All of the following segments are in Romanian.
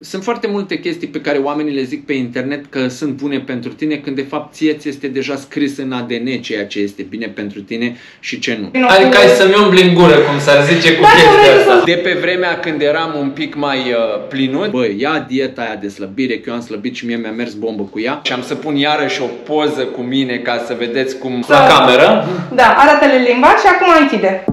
Sunt foarte multe chestii pe care oamenii le zic pe internet că sunt bune pentru tine, când de fapt ție ți este deja scris în ADN ceea ce este bine pentru tine și ce nu. Adică hai să-mi umbli în gură, cum s-ar zice cu da, chestia asta. De pe vremea când eram un pic mai uh, plinut, băi, ia dieta aia de slăbire, că eu am slăbit și mie mi-a mers bombă cu ea. Și am să pun iarăși o poză cu mine ca să vedeți cum... La cameră? Da, arată-le limba și acum închide.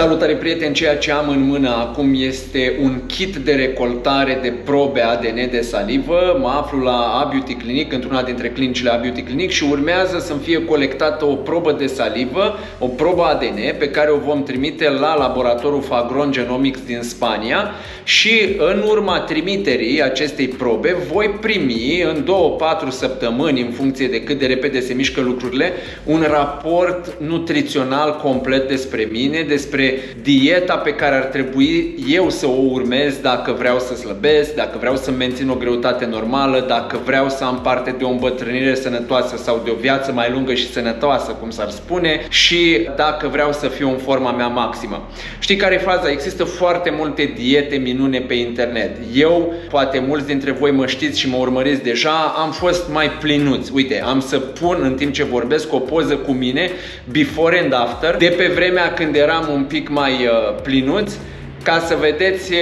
Salutare prieteni, ceea ce am în mână acum este un kit de recoltare de probe ADN de salivă. Mă aflu la A-Beauty Clinic, într-una dintre clinicile A-Beauty Clinic și urmează să-mi fie colectată o probă de salivă, o probă ADN pe care o vom trimite la laboratorul Fagron Genomics din Spania și în urma trimiterii acestei probe voi primi în 2-4 săptămâni, în funcție de cât de repede se mișcă lucrurile, un raport nutrițional complet despre mine, despre dieta pe care ar trebui eu să o urmez dacă vreau să slăbesc, dacă vreau să mențin o greutate normală, dacă vreau să am parte de o îmbătrânire sănătoasă sau de o viață mai lungă și sănătoasă, cum s-ar spune, și dacă vreau să fiu în forma mea maximă. Știi care e faza? Există foarte multe diete minune pe internet. Eu, poate mulți dintre voi mă știți și mă urmăriți deja, am fost mai plinuți. Uite, am să pun în timp ce vorbesc o poză cu mine, before and after, de pe vremea când eram un pic mai uh, plinuți ca să vedeți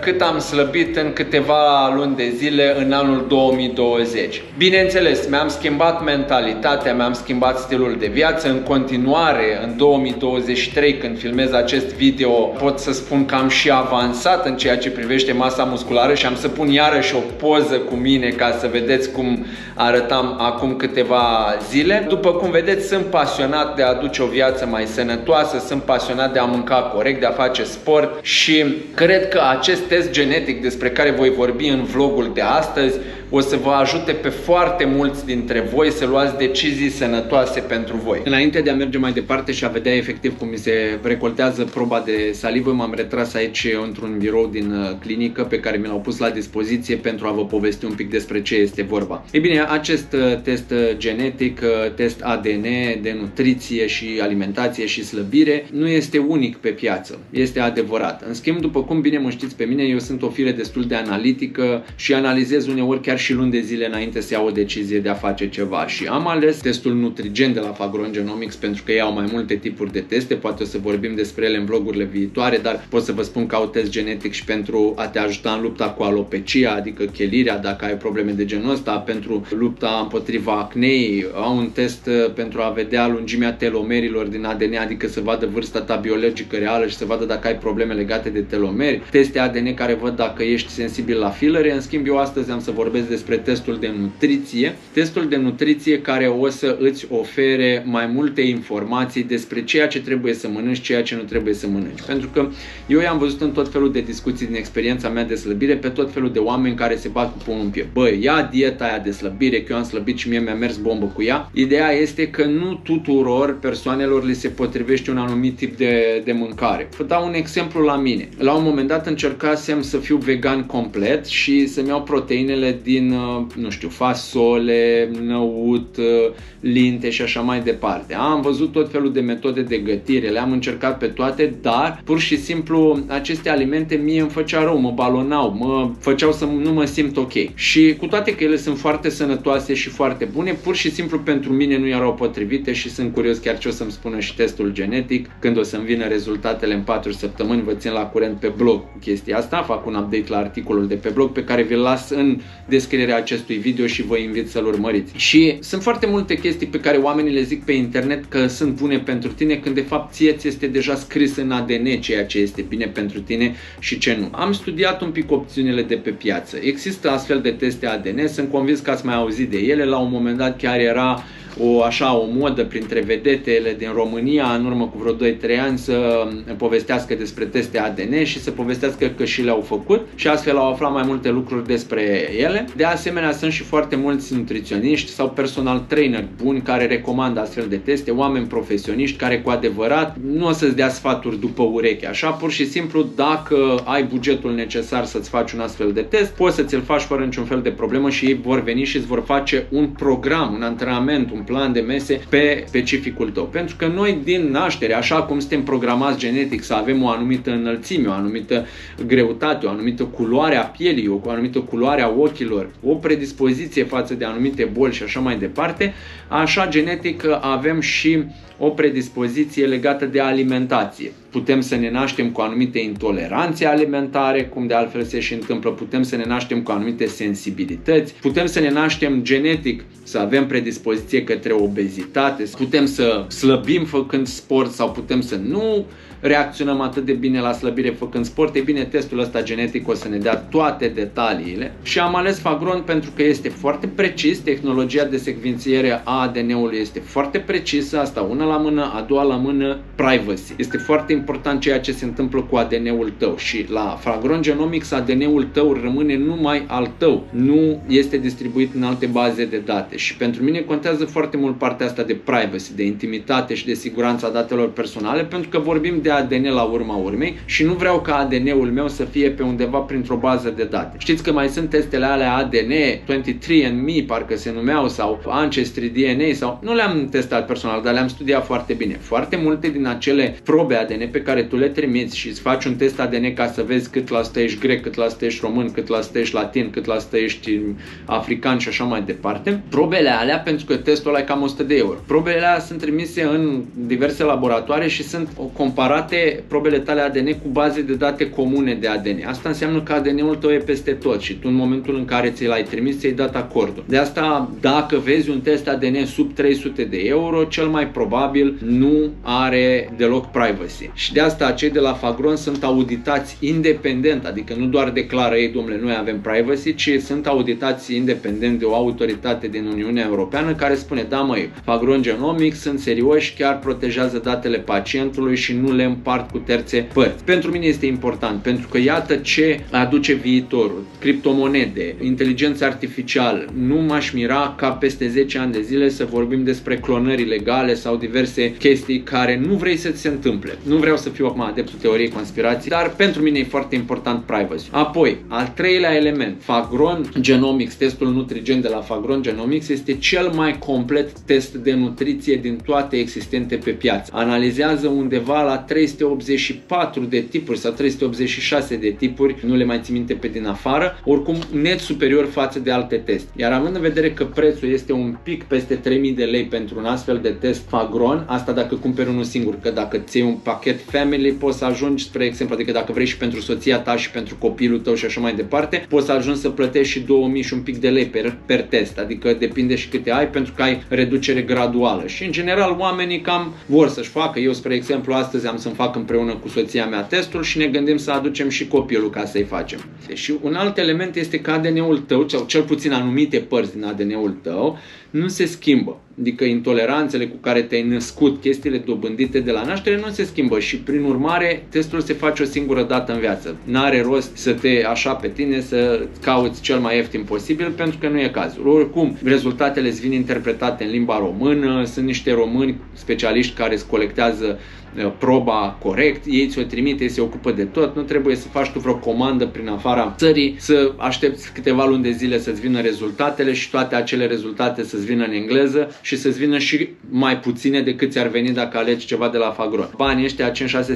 cât am slăbit în câteva luni de zile în anul 2020. Bineînțeles, mi-am schimbat mentalitatea, mi-am schimbat stilul de viață. În continuare, în 2023, când filmez acest video, pot să spun că am și avansat în ceea ce privește masa musculară și am să pun iarăși o poză cu mine ca să vedeți cum arătam acum câteva zile. După cum vedeți, sunt pasionat de a aduce o viață mai sănătoasă, sunt pasionat de a mânca corect, de a face sport și și cred că acest test genetic despre care voi vorbi în vlogul de astăzi o să vă ajute pe foarte mulți dintre voi să luați decizii sănătoase pentru voi. Înainte de a merge mai departe și a vedea efectiv cum mi se recoltează proba de salivă, m-am retras aici într-un birou din uh, clinică pe care mi l-au pus la dispoziție pentru a vă povesti un pic despre ce este vorba. Ei bine, acest uh, test uh, genetic, test ADN de nutriție și alimentație și slăbire nu este unic pe piață. Este adevărat. În schimb, după cum bine mă știți pe mine, eu sunt o fire destul de analitică și analizez uneori chiar și luni de zile înainte să iau o decizie de a face ceva. Și am ales testul Nutrigen de la Fagron Genomics pentru că ei au mai multe tipuri de teste, poate o să vorbim despre ele în vlogurile viitoare, dar pot să vă spun că au test genetic și pentru a te ajuta în lupta cu alopecia, adică chelirea, dacă ai probleme de genul ăsta, pentru lupta împotriva acnei, au un test uh, pentru a vedea lungimea telomerilor din ADN, adică să vadă vârsta ta biologică reală și să vadă dacă ai probleme legate de telomeri, teste ADN care văd dacă ești sensibil la filere, în schimb eu astăzi am să vorbesc despre testul de nutriție. Testul de nutriție care o să îți ofere mai multe informații despre ceea ce trebuie să mănânci, ceea ce nu trebuie să mănânci. Pentru că eu i-am văzut în tot felul de discuții din experiența mea de slăbire pe tot felul de oameni care se bat cu pumnul în piept. Băi, ia dieta aia de slăbire, că eu am slăbit și mie mi-a mers bombă cu ea. Ideea este că nu tuturor persoanelor li se potrivește un anumit tip de, de mâncare. Vă dau un exemplu la mine. La un moment dat încercasem să fiu vegan complet și să-mi iau proteinele din din, uh, nu știu, fasole, năut, uh, linte și așa mai departe. Am văzut tot felul de metode de gătire, le-am încercat pe toate, dar pur și simplu aceste alimente mie îmi făcea rău, mă balonau, mă făceau să nu mă simt ok. Și cu toate că ele sunt foarte sănătoase și foarte bune, pur și simplu pentru mine nu erau potrivite și sunt curios chiar ce o să-mi spună și testul genetic. Când o să-mi vină rezultatele în 4 săptămâni, vă țin la curent pe blog cu chestia asta, fac un update la articolul de pe blog pe care vi-l las în descriere descrierea acestui video și vă invit să-l urmăriți. Și sunt foarte multe chestii pe care oamenii le zic pe internet că sunt bune pentru tine, când de fapt ție ți este deja scris în ADN ceea ce este bine pentru tine și ce nu. Am studiat un pic opțiunile de pe piață. Există astfel de teste ADN, sunt convins că ați mai auzit de ele. La un moment dat chiar era o așa o modă printre vedetele din România în urmă cu vreo 2-3 ani să povestească despre teste ADN ADN și să povestească că și le-au făcut și astfel au aflat mai multe lucruri despre ele. De asemenea, sunt și foarte mulți nutriționiști sau personal trainer buni care recomandă astfel de teste, oameni profesioniști care cu adevărat nu o să-ți dea sfaturi după ureche. Așa, pur și simplu, dacă ai bugetul necesar să-ți faci un astfel de test, poți să ți-l faci fără niciun fel de problemă și ei vor veni și îți vor face un program, un antrenament, un plan de mese pe specificul tău. Pentru că noi din naștere, așa cum suntem programați genetic să avem o anumită înălțime, o anumită greutate, o anumită culoare a pielii, o anumită culoare a ochilor, o predispoziție față de anumite boli și așa mai departe, așa genetic avem și o predispoziție legată de alimentație. Putem să ne naștem cu anumite intoleranțe alimentare, cum de altfel se și întâmplă, putem să ne naștem cu anumite sensibilități, putem să ne naștem genetic să avem predispoziție către obezitate, putem să slăbim făcând sport sau putem să nu reacționăm atât de bine la slăbire făcând sport, e bine, testul ăsta genetic o să ne dea toate detaliile și am ales Fagron pentru că este foarte precis, tehnologia de secvențiere a ADN-ului este foarte precisă, asta una la mână, a doua la mână, privacy. Este foarte important ceea ce se întâmplă cu ADN-ul tău și la Fagron Genomics ADN-ul tău rămâne numai al tău, nu este distribuit în alte baze de date și pentru mine contează foarte mult partea asta de privacy, de intimitate și de siguranța datelor personale pentru că vorbim de de ADN la urma urmei și nu vreau ca ADN-ul meu să fie pe undeva printr-o bază de date. Știți că mai sunt testele alea ADN, 23andMe parcă se numeau sau Ancestry DNA sau nu le-am testat personal, dar le-am studiat foarte bine. Foarte multe din acele probe ADN pe care tu le trimiți și îți faci un test ADN ca să vezi cât la sută ești grec, cât la sută ești român, cât la sută ești latin, cât la sută ești african și așa mai departe. Probele alea, pentru că testul ăla e cam 100 de euro. Probele alea sunt trimise în diverse laboratoare și sunt o comparare comparate probele tale ADN cu baze de date comune de ADN. Asta înseamnă că ADN-ul tău e peste tot și tu în momentul în care ți l-ai trimis, ți-ai dat acordul. De asta, dacă vezi un test ADN sub 300 de euro, cel mai probabil nu are deloc privacy. Și de asta cei de la Fagron sunt auditați independent, adică nu doar declară ei, domnule, noi avem privacy, ci sunt auditați independent de o autoritate din Uniunea Europeană care spune, da măi, Fagron Genomics sunt serioși, chiar protejează datele pacientului și nu le împart cu terțe părți. Pentru mine este important, pentru că iată ce aduce viitorul. Criptomonede, inteligență artificială. Nu m-aș mira ca peste 10 ani de zile să vorbim despre clonări legale sau diverse chestii care nu vrei să ți se întâmple. Nu vreau să fiu acum adeptul teoriei conspirații, dar pentru mine e foarte important privacy. Apoi, al treilea element, Fagron Genomics, testul Nutrigen de la Fagron Genomics este cel mai complet test de nutriție din toate existente pe piață. Analizează undeva la 384 de tipuri sau 386 de tipuri, nu le mai țin minte pe din afară, oricum net superior față de alte teste. Iar având în vedere că prețul este un pic peste 3000 de lei pentru un astfel de test Fagron, asta dacă cumperi unul singur, că dacă ți un pachet family poți să ajungi, spre exemplu, adică dacă vrei și pentru soția ta și pentru copilul tău și așa mai departe, poți să ajungi să plătești și 2000 și un pic de lei per, per test, adică depinde și câte ai pentru că ai reducere graduală. Și în general oamenii cam vor să-și facă, eu spre exemplu astăzi am să-mi fac împreună cu soția mea testul și ne gândim să aducem și copilul ca să-i facem. Și un alt element este că ADN-ul tău, sau cel puțin anumite părți din ADN-ul tău, nu se schimbă. Adică intoleranțele cu care te-ai născut, chestiile dobândite de la naștere nu se schimbă și prin urmare testul se face o singură dată în viață. N-are rost să te așa pe tine să cauți cel mai ieftin posibil pentru că nu e cazul. Oricum, rezultatele îți vin interpretate în limba română, sunt niște români specialiști care îți colectează uh, proba corect, ei ți-o trimite, ei se ocupă de tot, nu trebuie să faci tu vreo comandă prin afara țării, să aștepți câteva luni de zile să-ți vină rezultatele și toate acele rezultate să-ți vină în engleză și să-ți vină și mai puține decât ți-ar veni dacă alegi ceva de la Fagron. Banii ăștia 5-600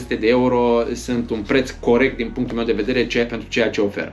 de euro sunt un preț corect din punctul meu de vedere ceea, pentru ceea ce oferă.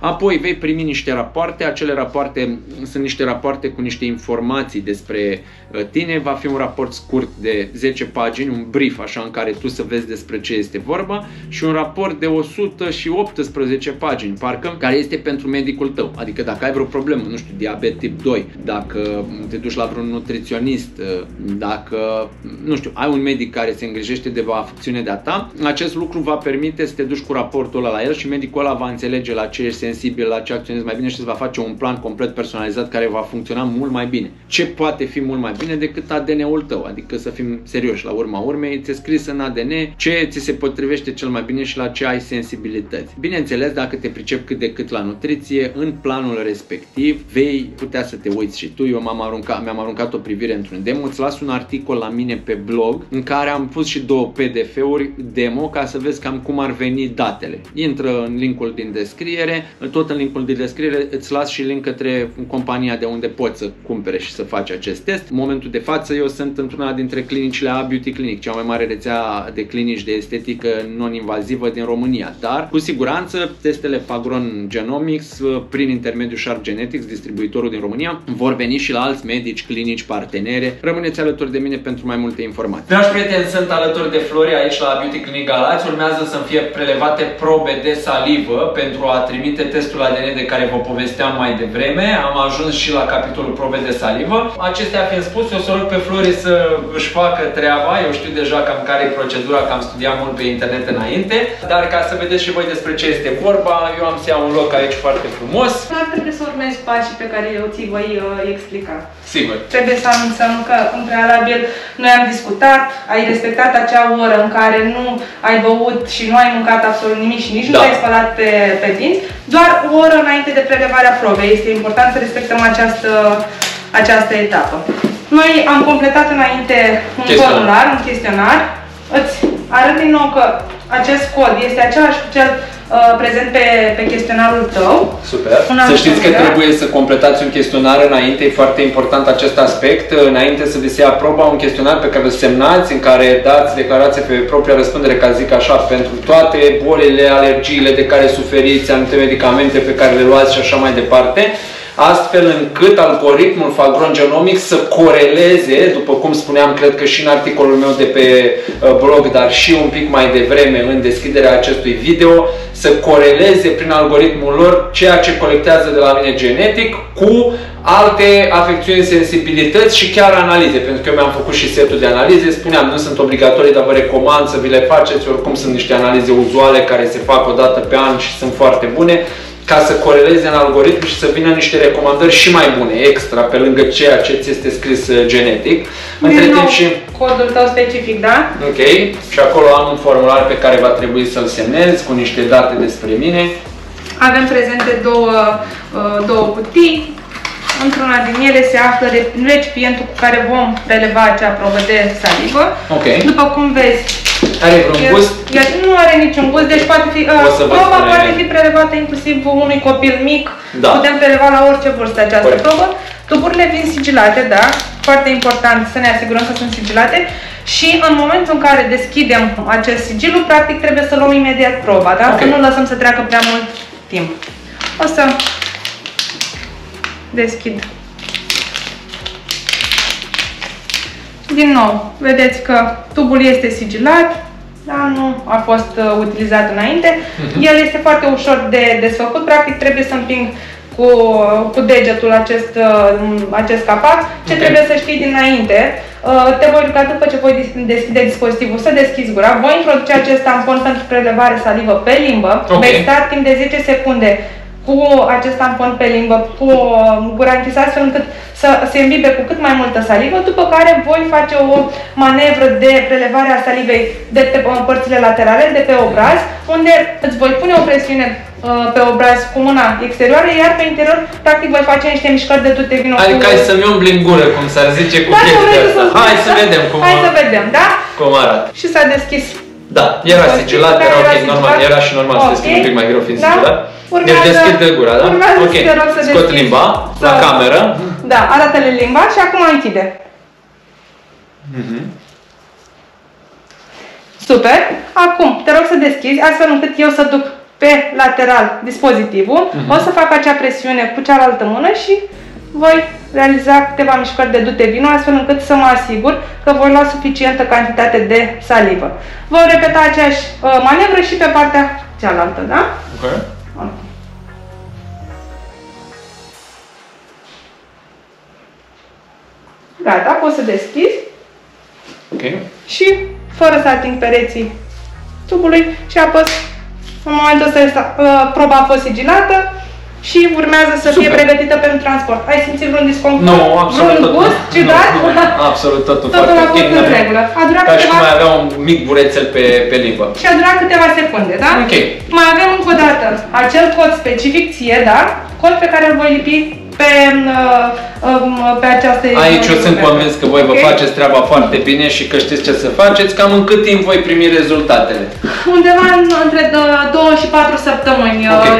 Apoi vei primi niște rapoarte, acele rapoarte sunt niște rapoarte cu niște informații despre uh, tine, va fi un raport scurt de 10 pagini, un brief așa în care tu să vezi despre ce este vorba și un raport de 118 pagini, parcă, care este pentru medicul tău. Adică dacă ai vreo problemă, nu știu, diabet tip 2, dacă te duci la vreun nutriționist, uh, dacă, nu știu, ai un medic care se îngrijește de o afecțiune de-a ta, acest lucru va permite să te duci cu raportul ăla la el și medicul ăla va înțelege la ce sensibil, la ce acționezi mai bine și îți va face un plan complet personalizat care va funcționa mult mai bine. Ce poate fi mult mai bine decât ADN-ul tău? Adică să fim serioși la urma urmei, ți-e scris în ADN ce ți se potrivește cel mai bine și la ce ai sensibilități. Bineînțeles, dacă te pricep cât de cât la nutriție, în planul respectiv vei putea să te uiți și tu. Eu m-am aruncat, mi-am aruncat o privire într-un demo, îți las un articol la mine pe blog în care am pus și două PDF-uri demo ca să vezi cam cum ar veni datele. Intră în linkul din descriere, tot în linkul din descriere îți las și link către compania de unde poți să cumpere și să faci acest test. În momentul de față eu sunt într-una dintre clinicile A Beauty Clinic, cea mai mare rețea de clinici de estetică non-invazivă din România, dar cu siguranță testele Fagron Genomics prin intermediul Sharp Genetics, distribuitorul din România, vor veni și la alți medici, clinici, partenere. Rămâneți alături de mine pentru mai multe informații. Dragi prieteni, sunt alături de Flori aici la Beauty Clinic Galați. Urmează să fie prelevate probe de salivă pentru a trimite testul ADN de care vă povesteam mai devreme. Am ajuns și la capitolul probe de salivă. Acestea fiind spus, eu să rog pe Flori să își facă treaba. Eu știu deja cam care e procedura, că am studiat mult pe internet înainte. Dar ca să vedeți și voi despre ce este vorba, eu am să iau un loc aici foarte frumos. Dar trebuie să urmezi pașii pe care eu ți voi uh, explica. Sigur. Trebuie să anunțăm că în prealabil noi am discutat, ai respectat acea oră în care nu ai băut și nu ai mâncat absolut nimic și nici Da. nu te-ai spălat pe, pe dinți, doar o oră înainte de prelevarea probei. Este important să respectăm această, această etapă. Noi am completat înainte un Chestionar. formular, un chestionar. Îți arăt din nou că acest cod este același cu cel uh, prezent pe, pe chestionarul tău. Super. Un Să alt știți că formular. trebuie să completați un chestionar înainte, e foarte important acest aspect. Înainte să vi se ia proba, un chestionar pe care îl semnați, în care dați declarație pe propria răspundere, ca zic așa, pentru toate bolile, alergiile de care suferiți, anumite medicamente pe care le luați și așa mai departe astfel încât algoritmul Fagron Genomics să coreleze, după cum spuneam, cred că și în articolul meu de pe uh, blog, dar și un pic mai devreme în deschiderea acestui video, să coreleze prin algoritmul lor ceea ce colectează de la mine genetic cu alte afecțiuni, sensibilități și chiar analize, pentru că eu mi-am făcut și setul de analize, spuneam, nu sunt obligatorii, dar vă recomand să vi le faceți, oricum sunt niște analize uzuale care se fac o dată pe an și sunt foarte bune ca să coreleze în algoritm și să vină niște recomandări și mai bune, extra, pe lângă ceea ce ți este scris uh, genetic. Între Din nou, timp și... codul tău specific, da? Ok, și acolo am un formular pe care va trebui să-l semnez cu niște date despre mine. Avem prezente două, uh, două cutii. Într-una din ele se află re- recipientul cu care vom preleva acea probă de salivă. Ok. După cum vezi, Are vreun el- gust? el nu are niciun gust, deci poate fi, uh, O să vă proba spun poate eu. fi prelevată inclusiv unui copil mic. Da. Putem preleva la orice vârstă această Corect. probă. Tuburile vin sigilate, da? Foarte important să ne asigurăm că sunt sigilate. Și în momentul în care deschidem acest sigilu, practic trebuie să luăm imediat proba, da? Ok. Să nu lăsăm să treacă prea mult timp. O să deschid. Din nou, vedeți că tubul este sigilat, da, nu a fost uh, utilizat înainte. El este foarte ușor de desfăcut, practic trebuie să împing cu, cu degetul acest, uh, acest capac. Ce Ok. trebuie să știi dinainte, uh, te voi ruga după ce voi dis- deschide dispozitivul să deschizi gura, voi introduce acest tampon pentru prelevare salivă pe limbă, Ok. vei sta timp de 10 secunde cu acest tampon pe limbă, cu uh, gura închisă, astfel încât să se îmbibe cu cât mai multă salivă, după care voi face o manevră de prelevare a salivei de pe uh, părțile laterale, de pe obraz, unde îți voi pune o presiune uh, pe obraz cu mâna exterioară, iar pe interior, practic, voi face niște mișcări de tute vino Adică hai să-mi umbli în gură, cum s-ar zice, cu Dacă chestia vrei asta. să Hai să vedem cum, Hai să vedem, da? cum arată. Și s-a deschis Da, era Dispozitivul sigilat, care era ok, era normal, sigilat. era și normal să Ok. deschid un pic mai greu fiind Da. sigilat. Urmează- Deci deschid de gura, da? urmează Ok, să te rog să scot deschizi. limba la Să- cameră. Da, arată-le limba și acum închide. Mhm. Super. Acum, te rog să deschizi astfel încât eu să duc pe lateral dispozitivul. Mhm. O să fac acea presiune cu cealaltă mână și voi realiza câteva mișcări de dute vino astfel încât să mă asigur că voi lua suficientă cantitate de salivă. Voi repeta aceeași uh, manevră și pe partea cealaltă, da? Ok. Gata, poți să deschizi Ok. și fără să ating pereții tubului și apăs în momentul ăsta este, uh, proba a fost sigilată, și urmează să Super. fie pregătită pentru transport. Ai simțit vreun disconfort? Nu, absolut vreun gust, ciudat? Nu, nu, absolut totul, totul foarte a fost în regulă. A durat Ca câteva... și mai avea un mic burețel pe, pe limbă. Și a durat câteva secunde, da? Ok. Mai avem încă o dată acel cod specific ție, da? Cod pe care îl voi lipi pe, uh, um, pe această Aici eu sunt convins că voi vă okay. faceți treaba foarte bine și că știți ce să faceți, cam în cât timp voi primi rezultatele? Undeva între 2 și 4 săptămâni uh, okay.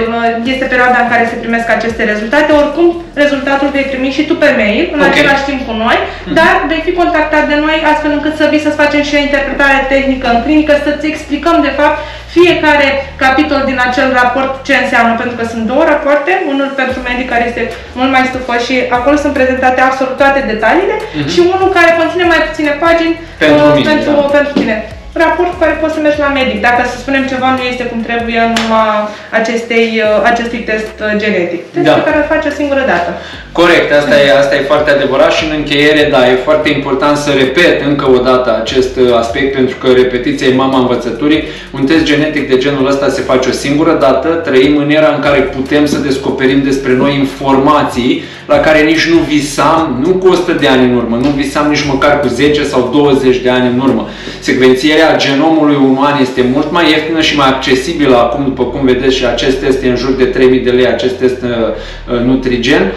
este perioada în care se primesc aceste rezultate. Oricum, rezultatul vei primi și tu pe mail, în okay. același timp cu noi, mm-hmm. dar vei fi contactat de noi astfel încât să vii să-ți facem și o interpretare tehnică în clinică, să-ți explicăm de fapt fiecare capitol din acel raport ce înseamnă, pentru că sunt două rapoarte, unul pentru medic care este mult mai stufos și acolo sunt prezentate absolut toate detaliile uh-huh. și unul care conține mai puține pagini pentru, uh, mine, pentru, da. pentru tine raport cu care poți să mergi la medic. Dacă, să spunem, ceva nu este cum trebuie în urma acestei, uh, acestui test uh, genetic. Test da. pe care îl faci o singură dată. Corect, asta e, asta e foarte adevărat și în încheiere, da, e foarte important să repet încă o dată acest uh, aspect pentru că repetiția e mama învățăturii. Un test genetic de genul ăsta se face o singură dată, trăim în era în care putem să descoperim despre noi informații la care nici nu visam, nu cu 100 de ani în urmă, nu visam nici măcar cu 10 sau 20 de ani în urmă. Secvențierea genomului uman este mult mai ieftină și mai accesibilă acum, după cum vedeți, și acest test e în jur de 3000 de lei, acest test uh, uh nutrigen.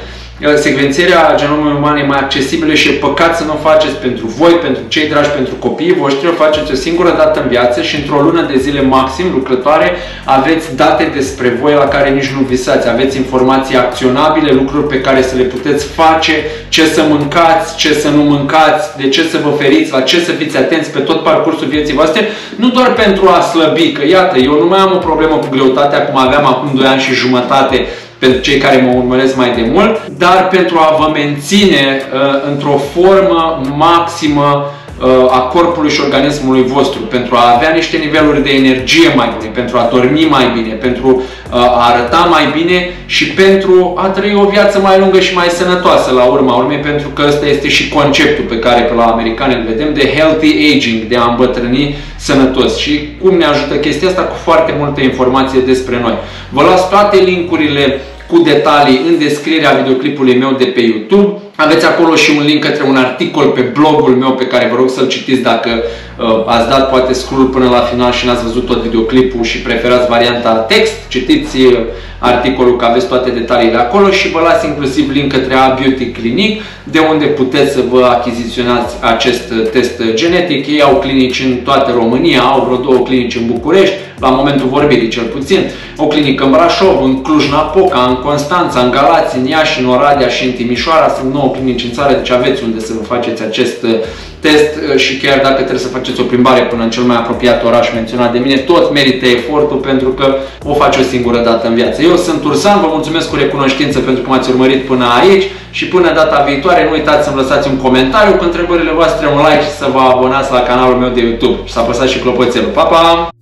Secvențierea genomului uman e mai accesibilă și e păcat să nu o faceți pentru voi, pentru cei dragi, pentru copiii voștri, o faceți o singură dată în viață și într-o lună de zile maxim lucrătoare aveți date despre voi la care nici nu visați, aveți informații acționabile, lucruri pe care să le puteți face, ce să mâncați, ce să nu mâncați, de ce să vă feriți, la ce să fiți atenți pe tot parcursul vieții voastre, nu doar pentru a slăbi, că iată, eu nu mai am o problemă cu greutatea cum aveam acum 2 ani și jumătate, pentru cei care mă urmăresc mai de mult, dar pentru a vă menține uh, într-o formă maximă uh, a corpului și organismului vostru, pentru a avea niște niveluri de energie mai bune, pentru a dormi mai bine, pentru uh, a arăta mai bine și pentru a trăi o viață mai lungă și mai sănătoasă la urma urmei, pentru că ăsta este și conceptul pe care pe la americani îl vedem de healthy aging, de a îmbătrâni sănătos. Și cum ne ajută chestia asta cu foarte multă informație despre noi. Vă las toate linkurile cu detalii în descrierea videoclipului meu de pe YouTube. Aveți acolo și un link către un articol pe blogul meu pe care vă rog să-l citiți dacă uh, ați dat poate scroll până la final și n-ați văzut tot videoclipul și preferați varianta text. Citiți uh, articolul că aveți toate detaliile acolo și vă las inclusiv link către A Beauty Clinic de unde puteți să vă achiziționați acest test genetic. Ei au clinici în toată România, au vreo două clinici în București, la momentul vorbirii cel puțin, o clinică în Brașov, în Cluj-Napoca, în Constanța, în Galați, în Iași, în Oradea și în Timișoara. Sunt 9 clinici în țară, deci aveți unde să vă faceți acest test uh, și chiar dacă trebuie să faceți o plimbare până în cel mai apropiat oraș menționat de mine, tot merită efortul pentru că o faci o singură dată în viață. Eu sunt Ursan, vă mulțumesc cu recunoștință pentru că m-ați urmărit până aici și până data viitoare nu uitați să-mi lăsați un comentariu cu întrebările voastre, un like și să vă abonați la canalul meu de YouTube și să apăsați și clopoțelul. Pa, pa!